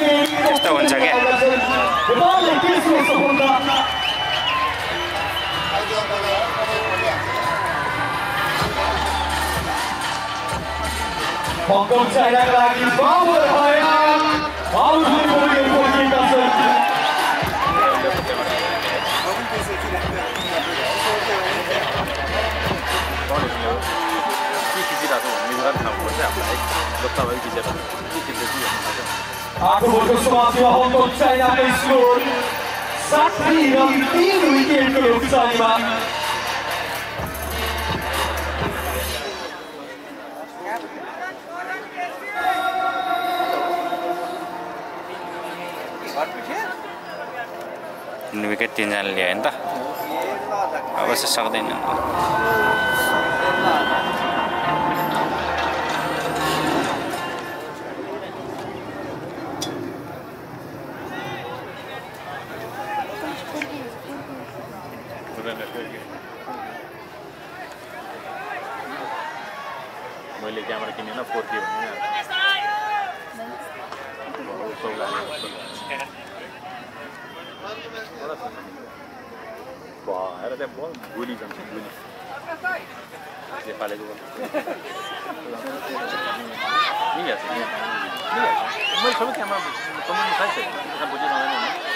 त्यस्तो हुन्छ क्या के खिचिरहेको भन्ने कुरा थाहा हुनुपर्छ हामीलाई जब तपाईँले खिचेर के खिच्दैछु भन्नु पर्छ आठवटा समाजमा हङकङ चाइनाको स्कोर साठी रन तिन विकेटको नोक्सानीमा विकेट तिनजनाले ल्यायो नि त अवश्य सक्दैन मैले क्यामेरा किनेन फोर के भएर त्यहाँ बल गोली जान्छ गोली। नेपालीको मैले सबै त्यसमा बुझिरहँदैन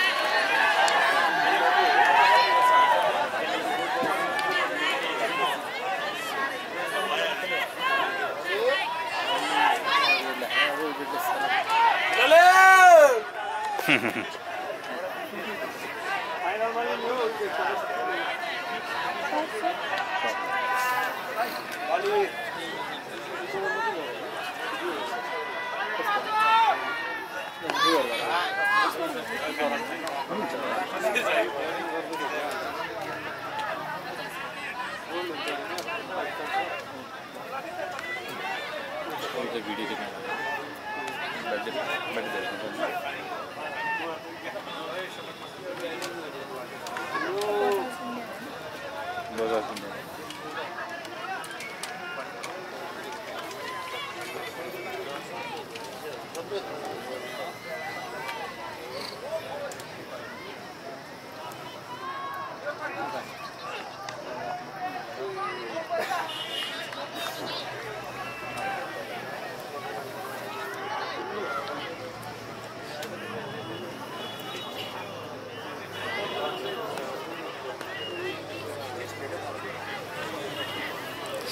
नि त्यो भिडियो देख्नु बर्थडे बर्थडे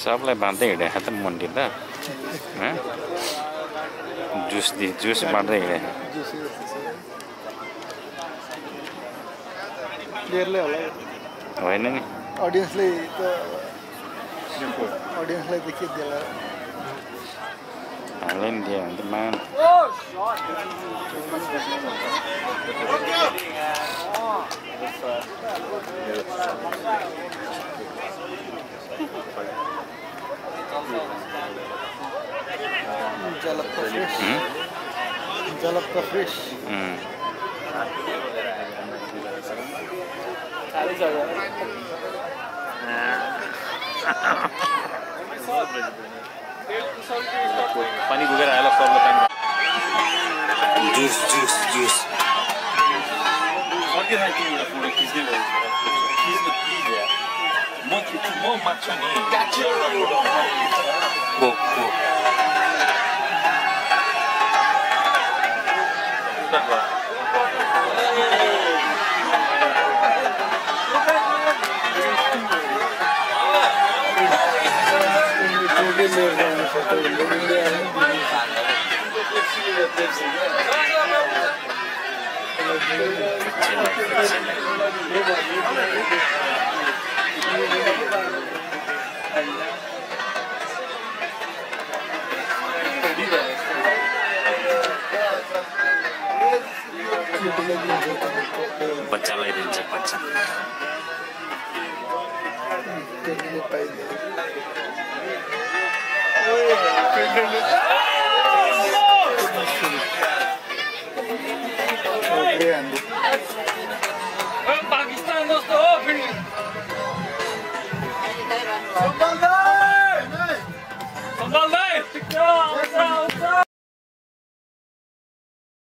सबलाई बाँध्दै हिँडेको त मन्डी त? जुस दि जुस बाँड्दै हिँडेको प्लेयरले होला होइन नि अडियन्सले त अडियन्सलाई त के देला हामीले नि दियो भने त मान जलप त फ्रेस हुँ? जलप त पानी बोकेर आएर सबलाई पानी juice juice juice coke जानु सक्छ इन्डिया बच्चालाई दिन्छ बच्चा त्यसले Oi,